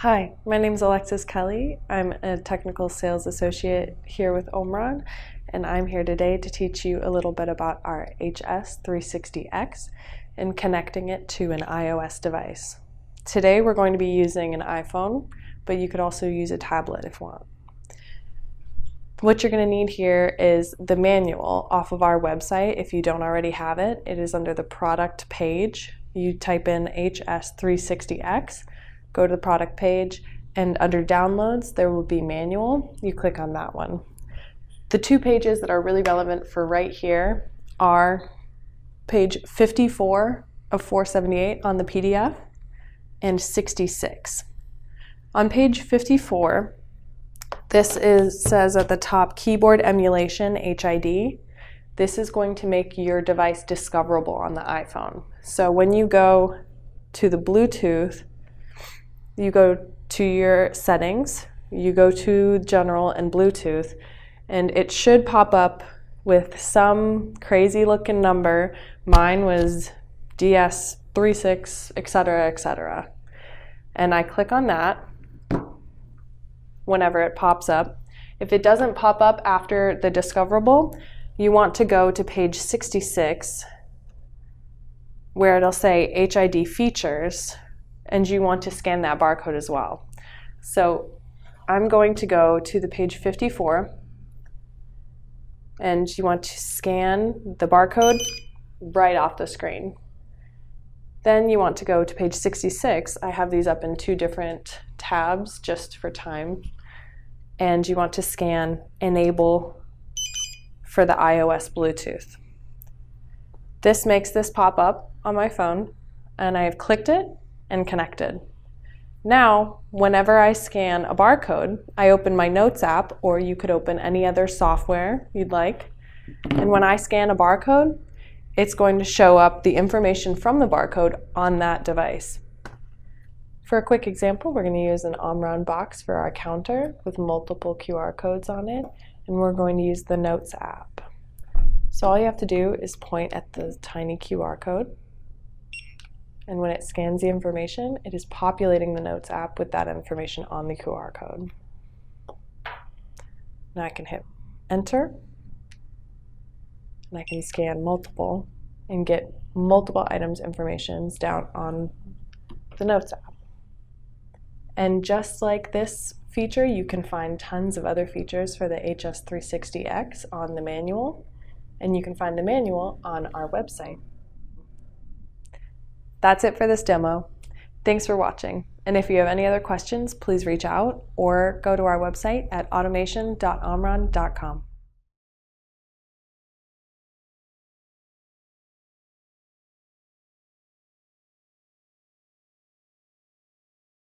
Hi, my name is Alexis Kelly. I'm a technical sales associate here with Omron, and I'm here today to teach you a little bit about our HS360X and connecting it to an iOS device. Today we're going to be using an iPhone, but you could also use a tablet if you want. What you're going to need here is the manual off of our website if you don't already have it. It is under the product page. You type in HS360X go to the product page, and under downloads, there will be manual. You click on that one. The two pages that are really relevant for right here are page 54 of 478 on the PDF and 66. On page 54, this is says at the top keyboard emulation HID. This is going to make your device discoverable on the iPhone. So when you go to the Bluetooth you go to your settings, you go to general and Bluetooth, and it should pop up with some crazy looking number. Mine was DS36, etc., etc. And I click on that whenever it pops up. If it doesn't pop up after the discoverable, you want to go to page 66 where it'll say HID features and you want to scan that barcode as well. So I'm going to go to the page 54 and you want to scan the barcode right off the screen. Then you want to go to page 66. I have these up in two different tabs just for time. And you want to scan enable for the iOS Bluetooth. This makes this pop up on my phone and I've clicked it and connected. Now, whenever I scan a barcode, I open my Notes app, or you could open any other software you'd like. And when I scan a barcode, it's going to show up the information from the barcode on that device. For a quick example, we're going to use an Omron box for our counter with multiple QR codes on it, and we're going to use the Notes app. So all you have to do is point at the tiny QR code and when it scans the information, it is populating the Notes app with that information on the QR code. Now I can hit enter, and I can scan multiple and get multiple items informations down on the Notes app. And just like this feature, you can find tons of other features for the HS360X on the manual, and you can find the manual on our website. That's it for this demo. Thanks for watching. And if you have any other questions, please reach out or go to our website at automation.omron.com.